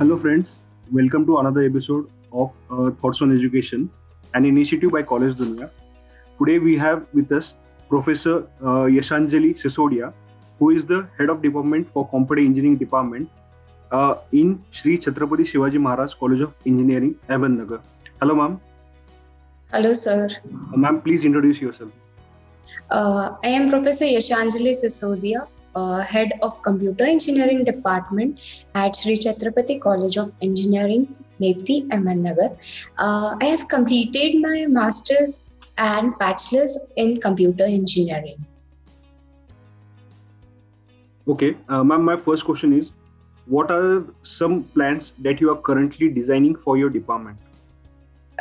Hello, friends. Welcome to another episode of uh, Thoughts on Education, an initiative by College Dunia. Today, we have with us Professor uh, Yashanjali Sisodia, who is the head of department for Computer Engineering Department uh, in Sri Chhatrapati Shivaji Maharaj College of Engineering, Ahmednagar. Hello, ma'am. Hello, sir. Uh, ma'am, please introduce yourself. Uh, I am Professor Yashanjali Sisodia, uh, Head of Computer Engineering Department at Shri Chhatrapati College of Engineering, Nepti, Ahmednagar. Uh, I have completed my master's and bachelor's in computer engineering. Okay, uh, ma'am, my first question is what are some plans that you are currently designing for your department?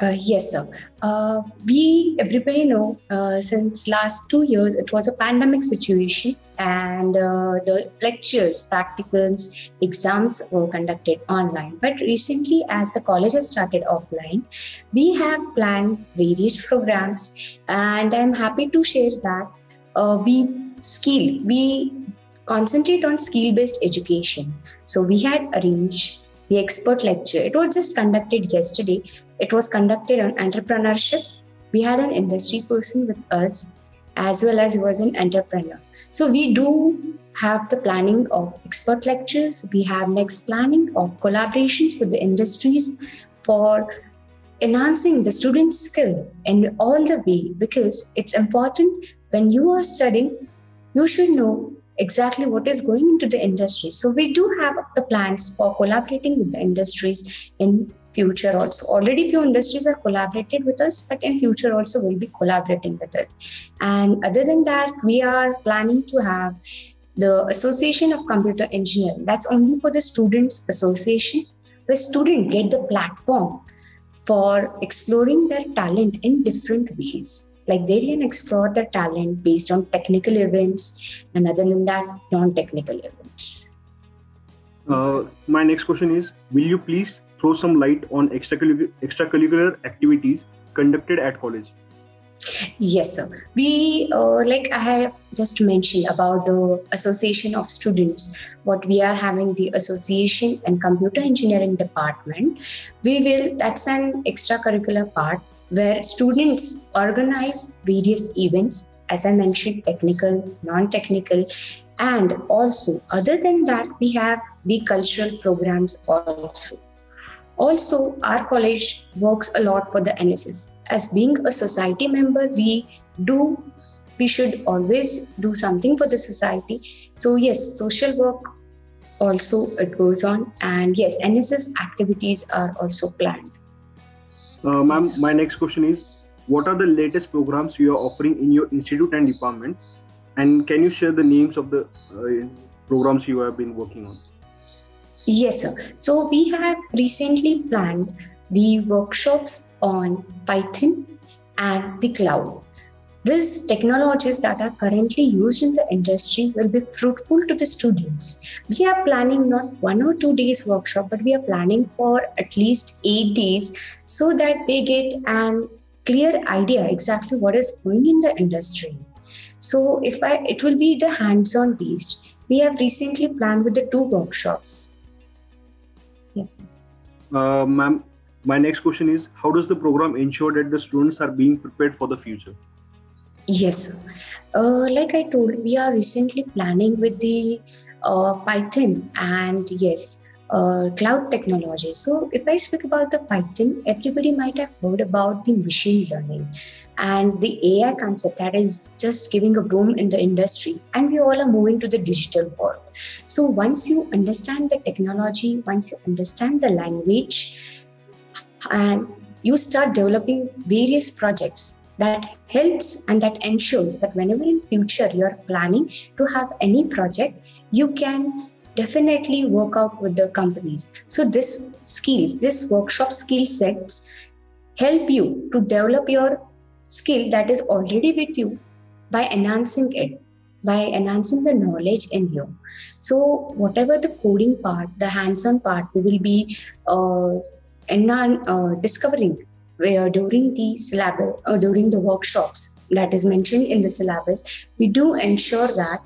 Uh, yes, sir. Uh, we everybody know uh, since last two years it was a pandemic situation, and uh, the lectures, practicals, exams were conducted online. But recently, as the college has started offline, we have planned various programs, and I'm happy to share that uh, we skill we concentrate on skill-based education. So we had arranged the expert lecture. It was just conducted yesterday. It was conducted on entrepreneurship. We had an industry person with us as well as he was an entrepreneur. So we do have the planning of expert lectures. We have next planning of collaborations with the industries for enhancing the student's skill in all the way because it's important when you are studying, you should know exactly what is going into the industry. So we do have the plans for collaborating with the industries in future also. Already few industries are collaborated with us, but in future also we'll be collaborating with it. And other than that, we are planning to have the Association of Computer Engineering. That's only for the students association, where students get the platform for exploring their talent in different ways like they can explore their talent based on technical events and other than that non-technical events uh, my next question is will you please throw some light on extracurricular, activities conducted at college Yes, sir. We, uh, like I have just mentioned about the Association of Students, what we are having the Association and Computer Engineering Department. We will, that's an extracurricular part where students organize various events, as I mentioned, technical, non technical, and also, other than that, we have the cultural programs also. Also, our college works a lot for the NSS. As being a society member, we do, we should always do something for the society. So, yes, social work also it goes on, and yes, NSS activities are also planned. Uh, ma'am, my next question is What are the latest programs you are offering in your institute and department? And can you share the names of the uh, programs you have been working on? Yes, sir. So we have recently planned the workshops on Python and the cloud. These technologies that are currently used in the industry will be fruitful to the students. We are planning not one or two days workshop, but we are planning for at least eight days so that they get an clear idea exactly what is going in the industry. So if I, it will be the hands-on based. We have recently planned with the two workshops. Yes. Uh, ma'am, my next question is: How does the program ensure that the students are being prepared for the future? Yes, uh, like I told, we are recently planning with the uh, Python and yes, uh, cloud technology. So, if I speak about the Python, everybody might have heard about the machine learning and the AI concept that is just giving a boom in the industry, and we all are moving to the digital world. So, once you understand the technology, once you understand the language, and you start developing various projects that helps and that ensures that whenever in future you're planning to have any project you can definitely work out with the companies. So this skills this workshop skill sets help you to develop your skill that is already with you by enhancing it by enhancing the knowledge in you. So whatever the coding part the hands-on part we will be uh, and uh, discovering where during the syllabus or during the workshops that is mentioned in the syllabus, we do ensure that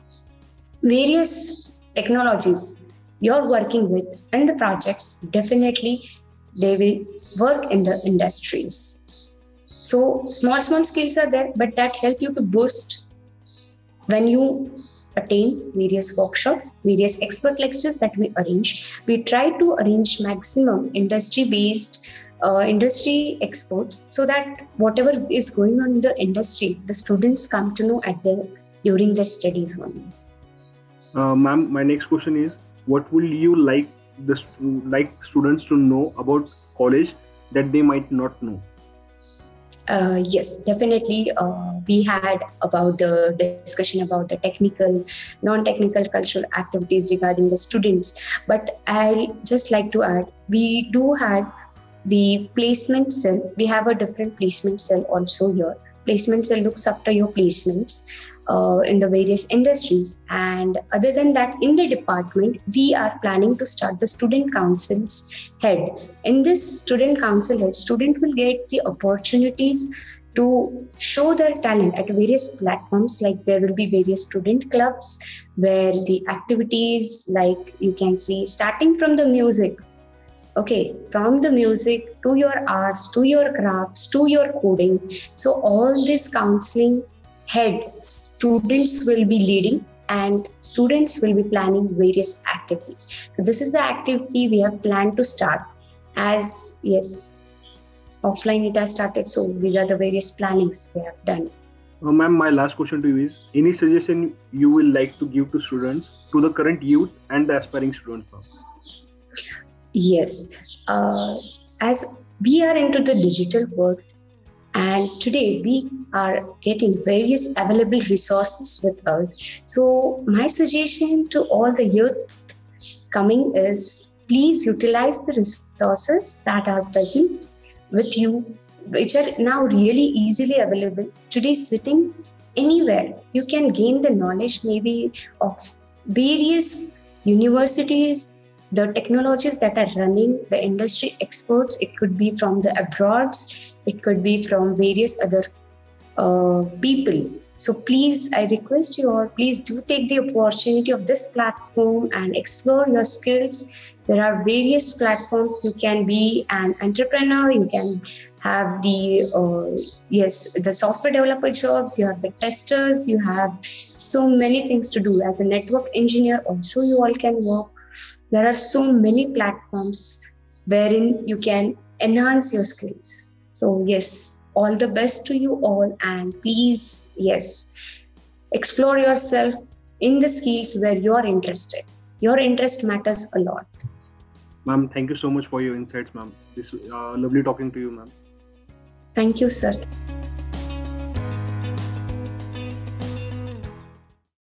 various technologies you're working with in the projects, definitely they will work in the industries. So small, small skills are there, but that help you to boost when you attain various workshops, various expert lectures that we arrange. We try to arrange maximum industry-based uh, industry experts so that whatever is going on in the industry, the students come to know at the during their studies only. Uh, ma'am, my next question is: What would you like the like students to know about college that they might not know? Uh, yes, definitely. Uh, we had about the discussion about the technical, non-technical cultural activities regarding the students. But I just like to add, we do have the placement cell. We have a different placement cell also here. Placement cell looks after your placements uh, in the various industries. And other than that, in the department, we are planning to start the student council's head. In this student council head, student will get the opportunities to show their talent at various platforms like there will be various student clubs where the activities like you can see starting from the music okay from the music to your arts to your crafts to your coding so all this counseling head students will be leading and students will be planning various activities. So this is the activity we have planned to start as yes, offline it has started. So these are the various plannings we have done. Uh, ma'am, my last question to you is any suggestion you will like to give to students, to the current youth and the aspiring students? Yes. Uh, as we are into the digital world, and today we are getting various available resources with us. So, my suggestion to all the youth coming is please utilize the resources that are present with you, which are now really easily available. Today, sitting anywhere, you can gain the knowledge maybe of various universities, the technologies that are running, the industry experts, it could be from the abroads it could be from various other uh, people. So please i request you all please do take the opportunity of this platform and explore your skills. There are various platforms. You can be an entrepreneur. You can have the uh, yes the software developer jobs. You have the testers. You have so many things to do. As a network engineer also you all can work. There are so many platforms wherein you can enhance your skills so, yes, all the best to you all. And please, yes, explore yourself in the skills where you're interested. Your interest matters a lot. Ma'am, thank you so much for your insights, ma'am. This uh, lovely talking to you, ma'am. Thank you, sir.